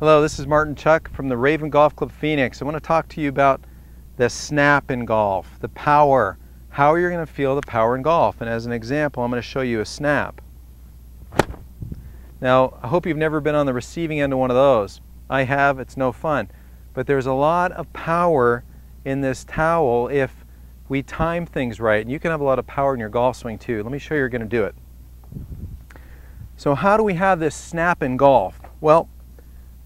Hello, this is Martin Chuck from the Raven Golf Club Phoenix. I want to talk to you about the snap in golf, the power, how you're going to feel the power in golf. And as an example, I'm going to show you a snap. Now, I hope you've never been on the receiving end of one of those. I have, it's no fun. But there's a lot of power in this towel if we time things right. And you can have a lot of power in your golf swing too. Let me show you you're going to do it. So how do we have this snap in golf? Well,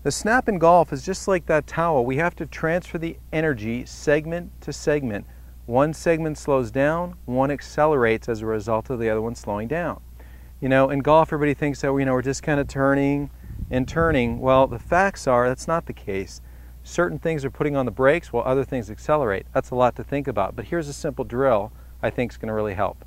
the snap in golf is just like that towel. We have to transfer the energy segment to segment. One segment slows down, one accelerates as a result of the other one slowing down. You know, in golf, everybody thinks that you know we're just kind of turning and turning. Well, the facts are that's not the case. Certain things are putting on the brakes while other things accelerate. That's a lot to think about. But here's a simple drill I think is going to really help.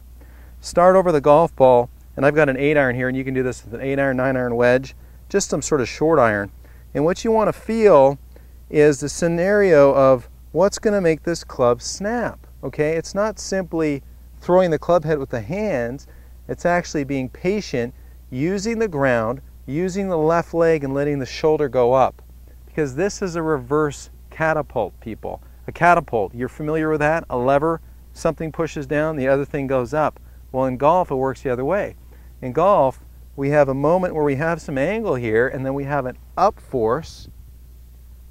Start over the golf ball, and I've got an 8 iron here, and you can do this with an 8 iron, 9 iron wedge, just some sort of short iron. And what you want to feel is the scenario of what's going to make this club snap. Okay, it's not simply throwing the club head with the hands, it's actually being patient, using the ground, using the left leg and letting the shoulder go up. Because this is a reverse catapult, people. A catapult, you're familiar with that? A lever, something pushes down, the other thing goes up. Well, in golf, it works the other way. In golf, we have a moment where we have some angle here and then we have an up force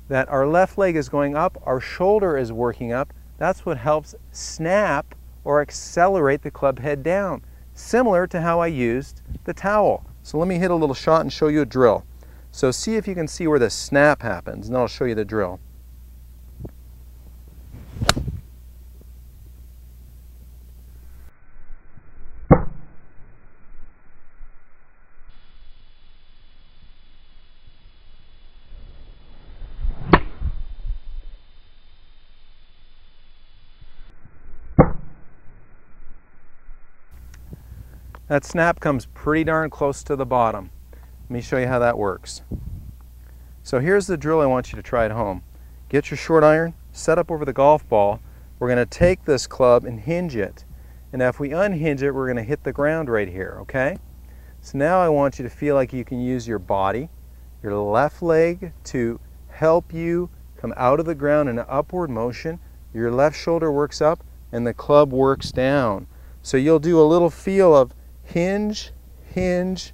that our left leg is going up, our shoulder is working up. That's what helps snap or accelerate the club head down, similar to how I used the towel. So let me hit a little shot and show you a drill. So see if you can see where the snap happens, and I'll show you the drill. That snap comes pretty darn close to the bottom. Let me show you how that works. So here's the drill I want you to try at home. Get your short iron, set up over the golf ball. We're going to take this club and hinge it. And if we unhinge it, we're going to hit the ground right here, okay? So now I want you to feel like you can use your body, your left leg to help you come out of the ground in an upward motion. Your left shoulder works up and the club works down. So you'll do a little feel of hinge, hinge,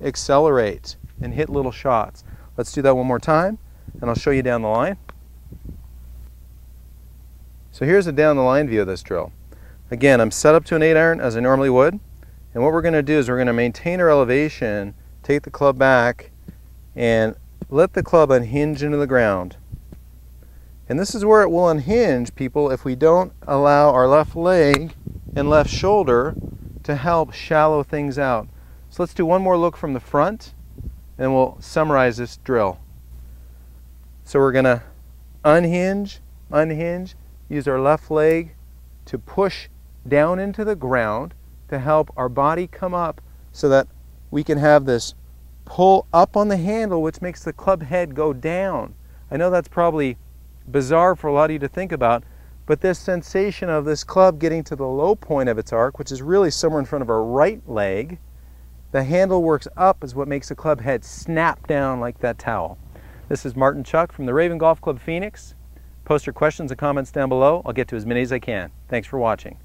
accelerate, and hit little shots. Let's do that one more time, and I'll show you down the line. So here's a down the line view of this drill. Again, I'm set up to an 8 iron as I normally would, and what we're going to do is we're going to maintain our elevation, take the club back, and let the club unhinge into the ground. And this is where it will unhinge, people, if we don't allow our left leg and left shoulder to help shallow things out. So let's do one more look from the front and we'll summarize this drill. So we're going to unhinge, unhinge, use our left leg to push down into the ground to help our body come up so that we can have this pull up on the handle which makes the club head go down. I know that's probably bizarre for a lot of you to think about, but this sensation of this club getting to the low point of its arc, which is really somewhere in front of our right leg, the handle works up is what makes the club head snap down like that towel. This is Martin Chuck from the Raven Golf Club Phoenix. Post your questions and comments down below. I'll get to as many as I can. Thanks for watching.